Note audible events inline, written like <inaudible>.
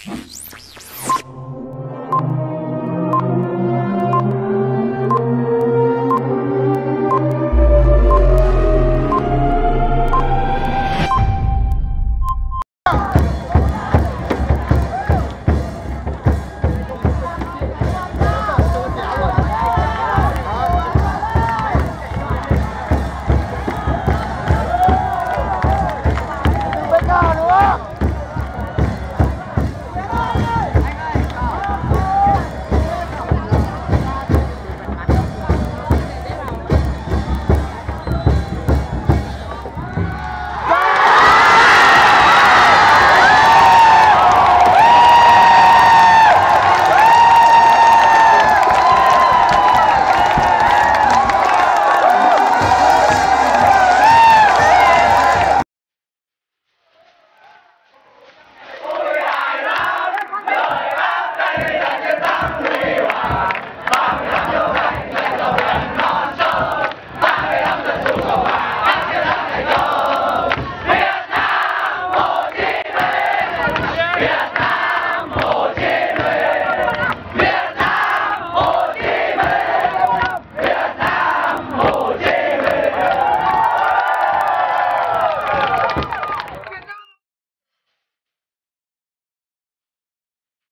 Shh. <laughs>